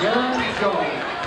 Dylan Jones.